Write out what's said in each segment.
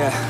Yeah.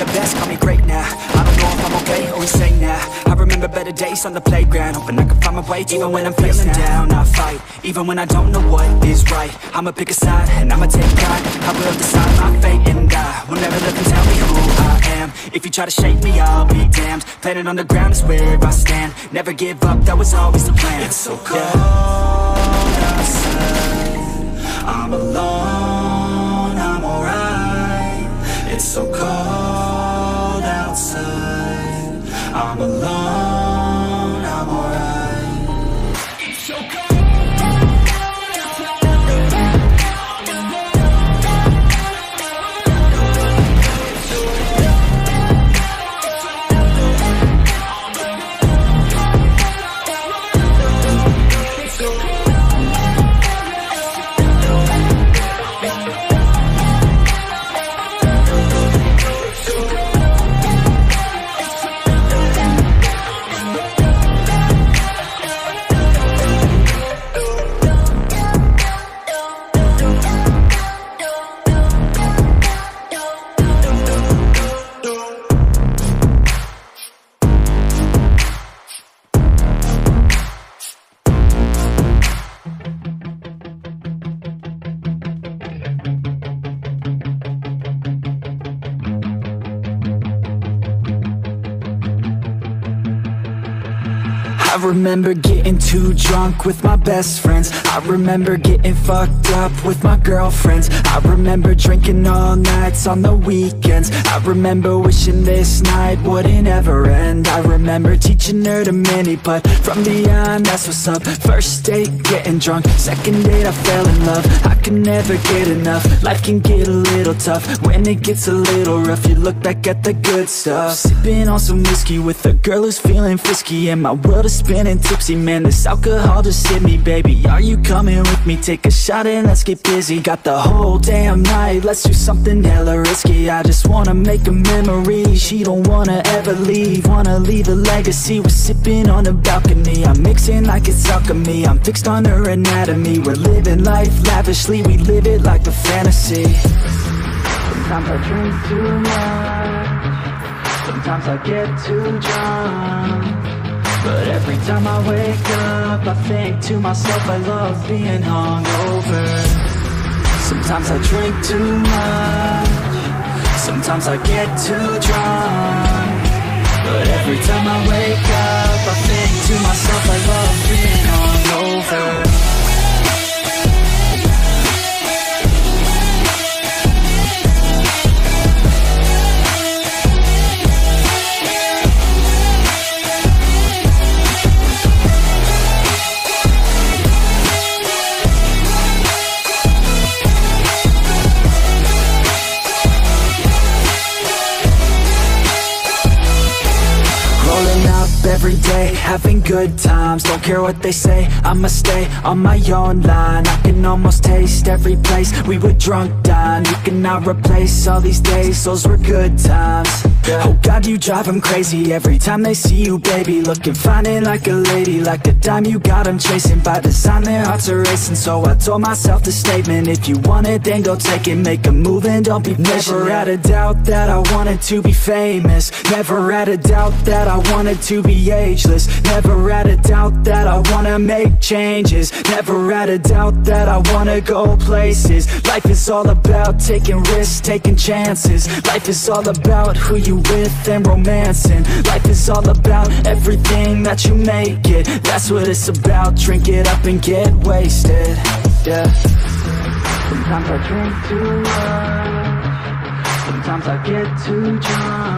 I just wanna be the best, call me great now. I don't know if I'm okay or insane now. I remember better days on the playground, hoping I can find my way. Even when I'm feeling down, I fight. Even when I don't know what is right, I'ma pick a side and I'ma take pride. I will decide my fate and I will never let them tell me who I am. If you try to shake me, I'll be damned Planet on the ground is where I stand Never give up, that was always the plan It's so cold outside I'm alone, I'm alright It's so cold I'm alone, I remember getting too drunk with my best friends. I remember getting fucked up with my girlfriends. I remember drinking all nights on the weekends. I remember wishing this night wouldn't ever end. I remember teaching her to mini putt From beyond, that's what's up. First date, getting drunk Second date, I fell in love. I can never get enough. Life can get a little tough. When it gets a little rough You look back at the good stuff. Sipping on some whiskey with a girl who's feeling frisky. And my world is spinning tipsy Man, this alcohol just hit me, baby. Are you coming with me? Take a shot and let's get busy. Got the whole damn night. Let's do something hella risky. I just wanna make a memory. She don't wanna ever leave. Wanna leave a legacy. We're sipping on the balcony I'm mixing like it's alchemy. I'm fixed on her anatomy. We're living life lavishly. We live it like a fantasy. Sometimes I drink too much. Sometimes I get too drunk. But every time I wake up I think to myself I love being hungover. Sometimes I drink too much. Sometimes I get too drunk But every time I wake up I think to myself I love being having good times Don't care what they say, I'ma stay on my own line I can almost taste every place. We were drunk down You cannot replace all these days, those were good times. Oh God, you drive them crazy every time they see you, baby. Looking fine and like a lady, like a dime you got them chasing. By design, their hearts are racing, so I told myself the statement If you want it, then go take it, make a move and don't be patient Never had a doubt that I wanted to be famous. Never had a doubt that I wanted to be ageless Never had a doubt that I wanna make changes. Never had a doubt that I wanna go places. Life is all about taking risks, taking chances. Life is all about who you with and romancing. Life is all about everything that you make it. That's what it's about, drink it up and get wasted. Yeah. Sometimes I drink too much. Sometimes I get too drunk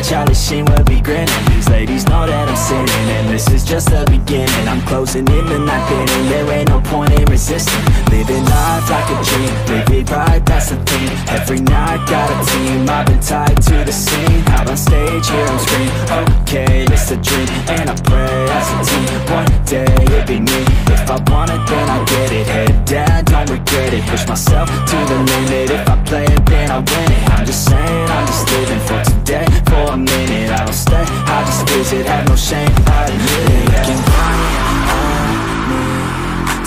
Yeah, Charlie Sheen will be grinning. These ladies know that I'm sinning And this is just the beginning. I'm closing in the ninth inning There ain't no point in resisting. Living life like a dream Live it right, that's the thing. Every night, got a team I've been tied to the scene. Out on stage, hear them scream Okay, it's a dream And I pray as a team. One day, it'll be me. If I want it, then I'll get it. Head down, don't regret it. Push myself to the limit. If I play it, then I win it. I'm just saying, I'm just living for today For a minute, I don't stay. I just visit, have no shame, I admit it. Looking right at me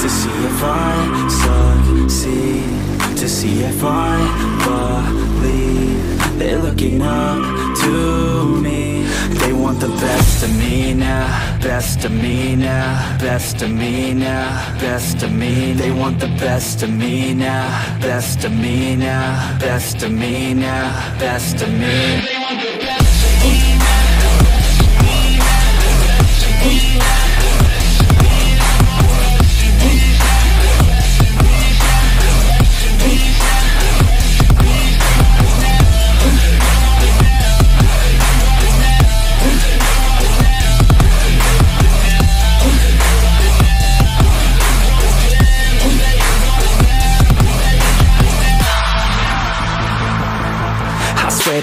To see if I succeed To see if I believe They're looking up to me. They want the best of me now Best of me now Best of me now Best of me. They want the best of me now Best of me now Best of me now Best of me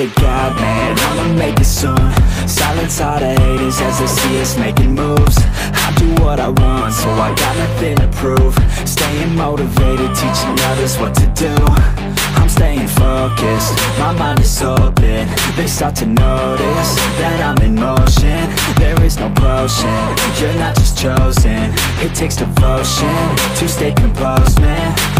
to God, man, I'ma make it soon. Silence all the haters as they see us making moves. I do what I want, so I got nothing to prove. Staying motivated, teaching others what to do. I'm staying focused, my mind is open. They start to notice that I'm in motion. There is no potion, you're not just chosen. It takes devotion to stay composed, man